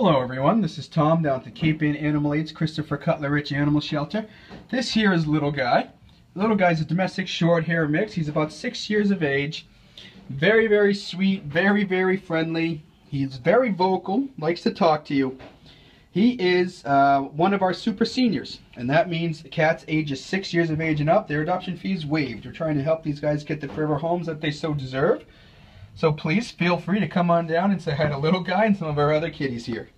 Hello everyone, this is Tom down at the Cape Ann Animal Aids Christopher Cutler Rich Animal Shelter. This here is Little Guy. Little Guy's a domestic short hair mix. He's about six years of age. Very, very sweet, very, very friendly. He's very vocal, likes to talk to you. He is uh, one of our super seniors, and that means the cat's age is six years of age and up. Their adoption fee is waived. We're trying to help these guys get the forever homes that they so deserve. So please feel free to come on down and say hi to Little Guy and some of our other kitties here.